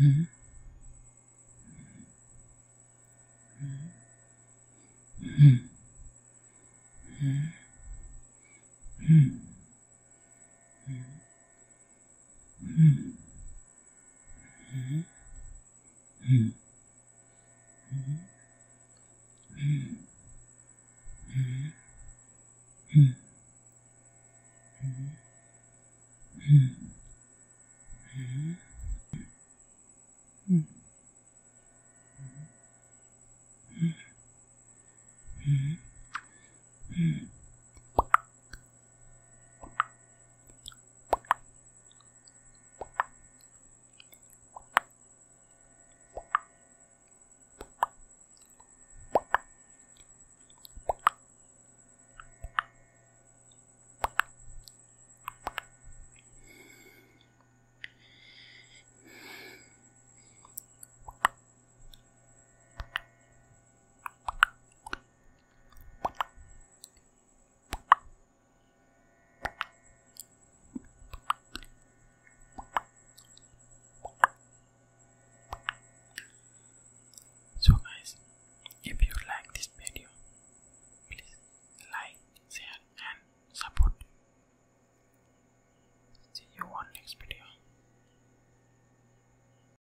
Mm-hmm.